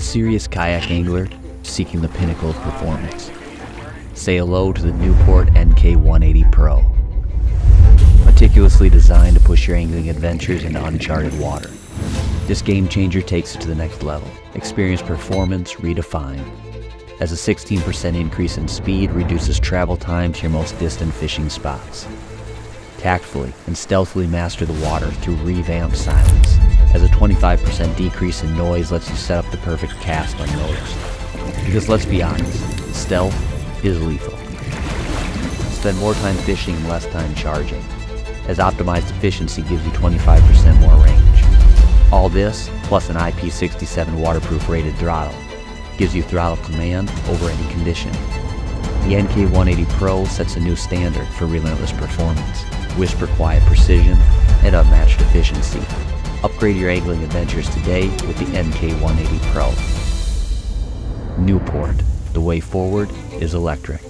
serious kayak angler seeking the pinnacle of performance. Say hello to the Newport NK180 Pro. Meticulously designed to push your angling adventures into uncharted water. This game changer takes it to the next level. Experience performance redefined. As a 16% increase in speed reduces travel time to your most distant fishing spots. Tactfully and stealthily master the water through revamped silence. As a 25% decrease in noise lets you set up the perfect cast unnoticed. Because let's be honest, stealth is lethal. Spend more time fishing, and less time charging, as optimized efficiency gives you 25% more range. All this, plus an IP67 waterproof rated throttle, gives you throttle command over any condition. The NK180 Pro sets a new standard for relentless performance, whisper quiet precision, and unmatched efficiency. Upgrade your angling adventures today with the NK180 Pro. Newport, the way forward is electric.